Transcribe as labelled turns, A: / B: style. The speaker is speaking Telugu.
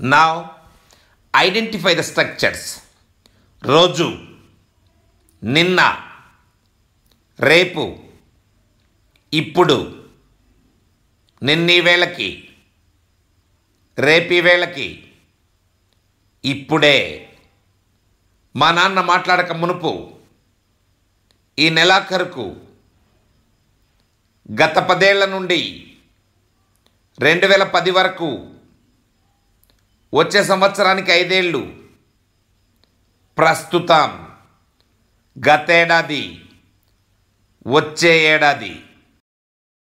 A: నా ఐడెంటిఫై ద స్ట్రక్చర్స్ రోజు నిన్న రేపు ఇప్పుడు నిన్నీ వేళకి రేపీ వేళకి ఇప్పుడే. మా నాన్న మాట్లాడక మునుపు ఈ నెలాఖరుకు గత పదేళ్ళ నుండి రెండు వేల పది వరకు వచ్చే సంవత్సరానికి ఐదేళ్ళు. ప్రస్తుతం గతేడాది వచ్చే ఏడాది.